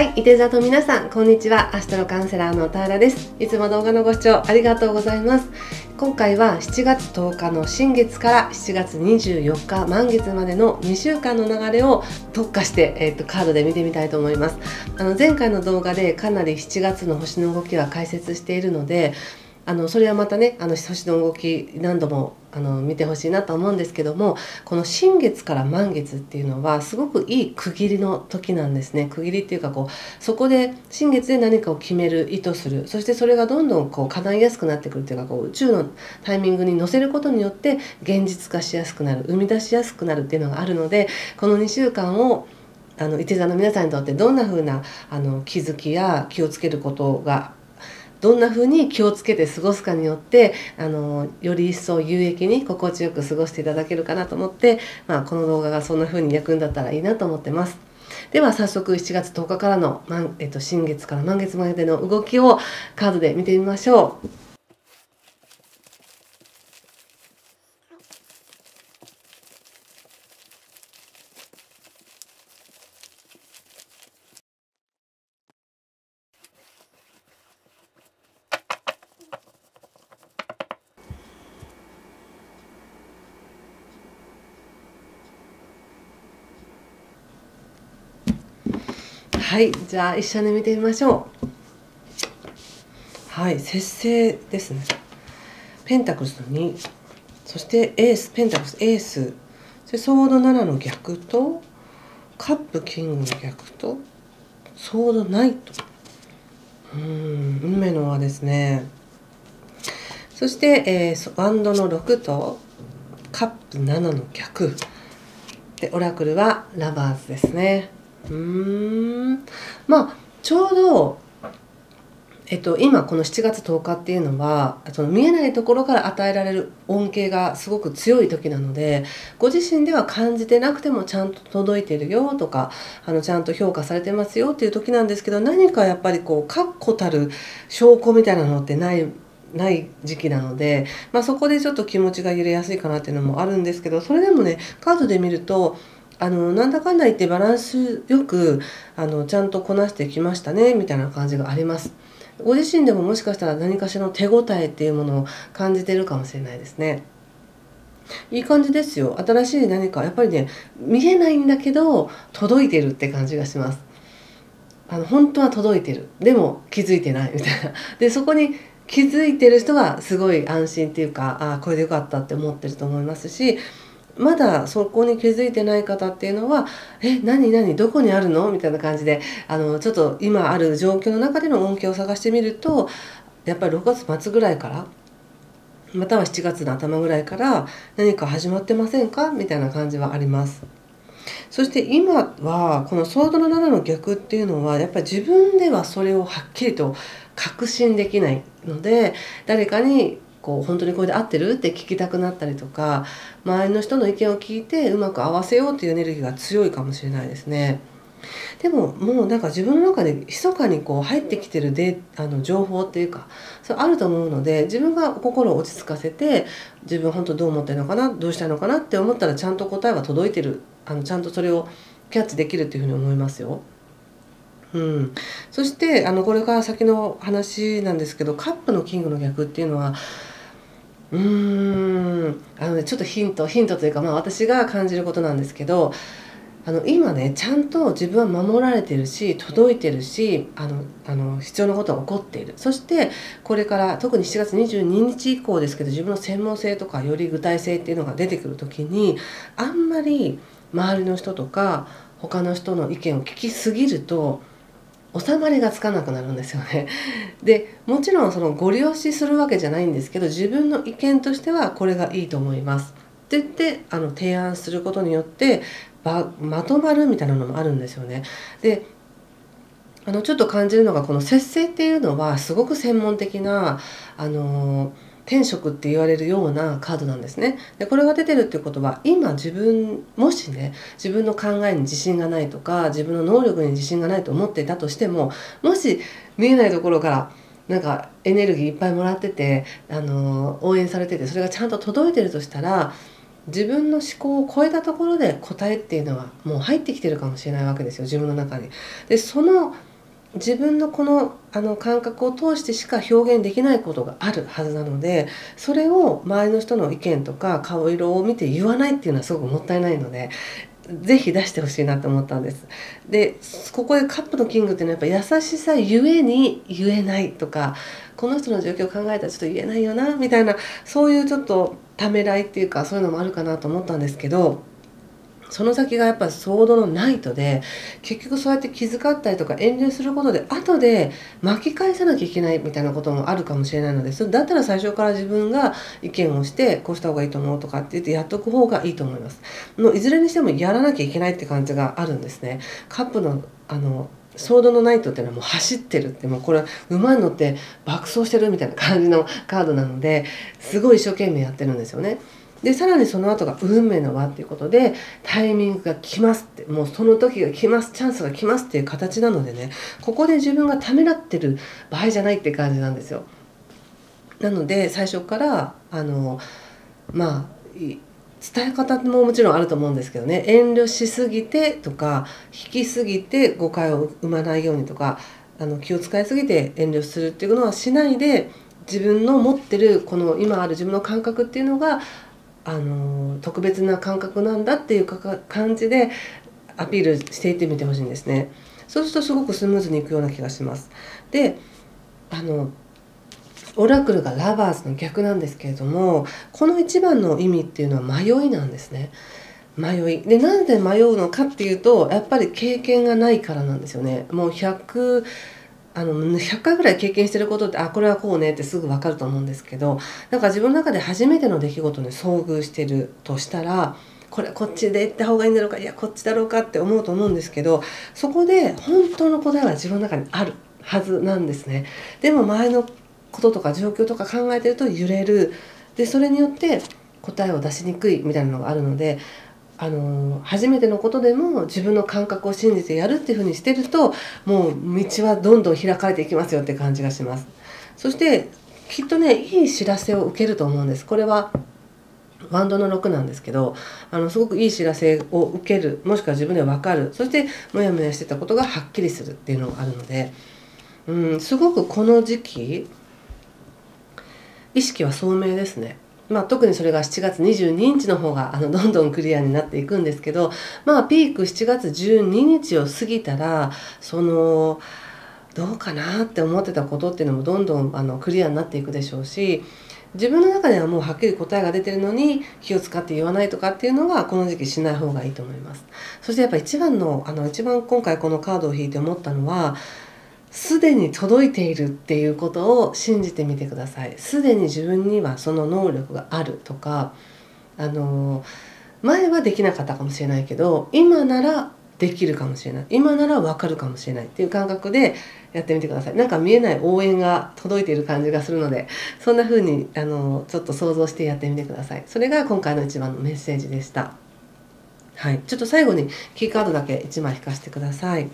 はい、いて座と皆さん、こんにちは。アストロカウンセラーの田原です。いつも動画のご視聴ありがとうございます。今回は7月10日の新月から7月24日満月までの2週間の流れを特化して、えー、とカードで見てみたいと思います。あの前回の動画でかなり7月の星の動きは解説しているので、あのそれはまたねあの星の動き何度もあの見てほしいなと思うんですけどもこの新月から満月っていうのはすごくいい区切りの時なんですね。区切りっていうかこうそこで新月で何かを決める意図する。そしてそれがどんどんこう叶いやすくなってくるっていうかこう宇宙のタイミングに乗せることによって現実化しやすくなる生み出しやすくなるっていうのがあるのでこの2週間をあの伊手座の皆さんにとってどんな風なあな気づきや気をつけることがどんな風に気をつけて過ごすかによってあのより一層有益に心地よく過ごしていただけるかなと思って、まあ、この動画がそんな風に役に立ったらいいなと思ってます。では早速7月10日からの、えっと、新月から満月までの動きをカードで見てみましょう。はいじゃあ一緒に見てみましょう。はい節制ですね。ペンタクスの2そしてエースペンタクスエース。でソード7の逆とカップキングの逆とソードナイト。うん運命のはですね。そして、えー、ワンドの6とカップ7の逆。でオラクルはラバーズですね。うん。まあちょうどえっと、今この7月10日っていうのはその見えないところから与えられる恩恵がすごく強い時なのでご自身では感じてなくてもちゃんと届いてるよとかあのちゃんと評価されてますよっていう時なんですけど何かやっぱりこう確固たる証拠みたいなのってないない時期なので、まあ、そこでちょっと気持ちが揺れやすいかなっていうのもあるんですけどそれでもねカードで見るとあのなんだかんだ言ってバランスよくあのちゃんとこなしてきましたねみたいな感じがあります。ご自身でももしかしたら何かしらの手応えっていうものを感じてるかもしれないですね。いい感じですよ。新しい何かやっぱりね見えないんだけど届いてるって感じがします。あの本当は届いてるでも気づいてないみたいな。でそこに気づいてる人はすごい安心っていうかああこれでよかったって思ってると思いますしまだそこに気づいてない方っていうのは「え何何どこにあるの?」みたいな感じであのちょっと今ある状況の中での恩恵を探してみるとやっぱり6月末ぐらいからまたは7月の頭ぐらいから何か始まってませんか？みたいな感じはあります。そして今はこのソードの7の逆っていうのはやっぱり自分ではそれをはっきりと確信できないので誰かにこう本当にこれで合ってる？って聞きたくなったりとか周りの人の意見を聞いてうまく合わせようっていうエネルギーが強いかもしれないですね。でももうなんか自分の中で密かにこう入ってきてるであの情報っていうかそれあると思うので自分が心を落ち着かせて自分本当どう思ってるのかなどうしたいのかなって思ったらちゃんと答えは届いてるあのちゃんとそれをキャッチできるっていうふうに思いますよ。うん、そしてあのこれから先の話なんですけどカップのキングの逆っていうのはうん。あの、ね、ちょっとヒントヒントというか、まあ、私が感じることなんですけどあの今ねちゃんと自分は守られてるし届いてるしあのあの必要なことが起こっている。そしてこれから特に7月22日以降ですけど自分の専門性とかより具体性っていうのが出てくる時にあんまり周りの人とか他の人の意見を聞きすぎると収まりがつかなくなるんですよね。でもちろんそのご利用しするわけじゃないんですけど自分の意見としてはこれがいいと思います。って言ってあの提案することによってまとまるみたいなのもあるんですよね。であのちょっと感じるのがこの節制っていうのはすごく専門的なあのー天職って言われるようなカードなんですね。でこれが出てるっていうことは今自分もしね自分の考えに自信がないとか自分の能力に自信がないと思っていたとしてももし見えないところからなんかエネルギーいっぱいもらってて、あの応援されててそれがちゃんと届いてるとしたら自分の思考を超えたところで答えっていうのはもう入ってきてるかもしれないわけですよ自分の中に。でその自分のこのあの感覚を通してしか表現できないことがあるはずなのでそれを周りの人の意見とか顔色を見て言わないっていうのはすごくもったいないのでぜひ出してほしいなと思ったんです。でここでカップのキングっていうのはやっぱ優しさゆえに言えないとかこの人の状況を考えたらちょっと言えないよなみたいなそういうちょっとためらいっていうかそういうのもあるかなと思ったんですけどその先がやっぱソードのナイトで結局そうやって気遣ったりとか遠慮することで後で巻き返さなきゃいけないみたいなこともあるかもしれないのでだったら最初から自分が意見をしてこうした方がいいと思うとかって言ってやっとく方がいいと思います。もういずれにしてもやらなきゃいけないって感じがあるんですね。カップのあのソードのナイトっていうのはもう走ってるってもうこれ馬に乗って爆走してるみたいな感じのカードなのですごい一生懸命やってるんですよね。でさらにその後が運命の輪っていうことでタイミングが来ますってもうその時が来ますチャンスが来ますっていう形なのでねここで自分がためらってる場合じゃないって感じなんですよ。なので最初からあのまあ伝え方ももちろんあると思うんですけどね遠慮しすぎてとか引きすぎて誤解を生まないようにとかあの気を使いすぎて遠慮するっていうのはしないで自分の持ってるこの今ある自分の感覚っていうのがあの特別な感覚なんだっていう感じでアピールしていってみてほしいんですね。そうするとすごくスムーズにいくような気がします。であのオラクルがラバーズの逆なんですけれどもこの一番の意味っていうのは迷いなんですね。迷いでなんで迷うのかっていうとやっぱり経験がないからなんですよね。もう100あの100回ぐらい経験してることってあこれはこうねってすぐ分かると思うんですけどなんか自分の中で初めての出来事に遭遇してるとしたらこれこっちで行った方がいいんだろうかいやこっちだろうかって思うと思うんですけどそこで本当の答えは自分の中にあるはずなんですね。でも前のこととか状況とか考えてると揺れるでそれによって答えを出しにくいみたいなのがあるのであの初めてのことでも自分の感覚を信じてやるっていうふうにしてるともう道はどんどん開かれていきますよって感じがします。そしてきっとねいい知らせを受けると思うんです。これはワンドの6なんですけどあのすごくいい知らせを受けるもしくは自分で分かる。そしてモヤモヤしてたことがはっきりするっていうのがあるので、うん、すごくこの時期意識は聡明ですね。まあ、特にそれが7月22日の方があのどんどんクリアになっていくんですけど、まあ、ピーク7月12日を過ぎたらそのどうかなって思ってたことっていうのもどんどんあのクリアになっていくでしょうし自分の中ではもうはっきり答えが出てるのに気を使って言わないとかっていうのはこの時期しない方がいいと思います。そしてやっぱ一番のあの一番今回このカードを引いて思ったのはすでに届いているっていうことを信じてみてください。すでに自分にはその能力があるとかあの前はできなかったかもしれないけど今ならできるかもしれない。今ならわかるかもしれないっていう感覚でやってみてください。なんか見えない応援が届いている感じがするのでそんな風にあのちょっと想像してやってみてください。それが今回の一番のメッセージでした。はい。ちょっと最後にキーカードだけ1枚引かせてください。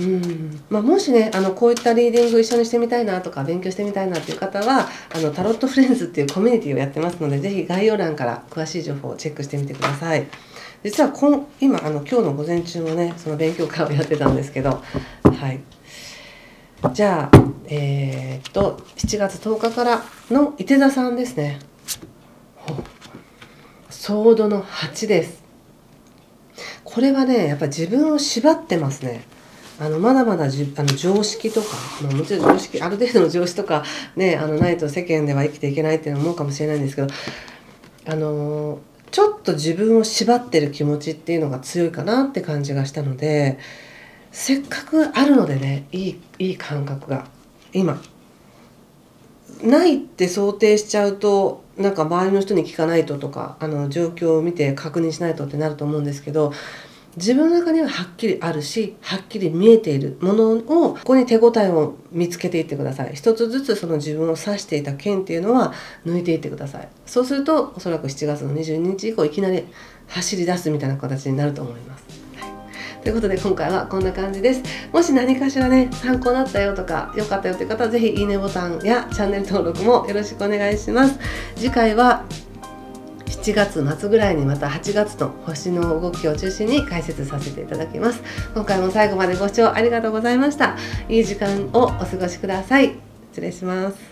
うん。まあ、もしねあのこういったリーディング一緒にしてみたいなとか勉強してみたいなっていう方はあのタロットフレンズっていうコミュニティをやってますので是非概要欄から詳しい情報をチェックしてみてください。実はこん今あの今日の午前中もねその勉強会をやってたんですけどはい。じゃあえー、っと7月10日からの伊手座さんですね。ソードの8です。これはねやっぱ自分を縛ってますね。あのまだまだじあの常識とか、まあ、もちろん常識ある程度の常識とか、ね、あのないと世間では生きていけないっていうのは思うかもしれないんですけどあのちょっと自分を縛ってる気持ちっていうのが強いかなって感じがしたのでせっかくあるのでねいいいい感覚が今。ないって想定しちゃうとなんか周りの人に聞かないととかあの状況を見て確認しないとってなると思うんですけど自分の中にははっきりあるしはっきり見えているものをここに手応えを見つけていってください。一つずつその自分を指していた剣っていうのは抜いていってください。そうするとおそらく7月の22日以降いきなり走り出すみたいな形になると思います。ということで今回はこんな感じです。もし何かしらね参考になったよとか良かったよという方は是非いいねボタンやチャンネル登録もよろしくお願いします。次回は7月末ぐらいにまた8月の星の動きを中心に解説させていただきます。今回も最後までご視聴ありがとうございました。いい時間をお過ごしください。失礼します。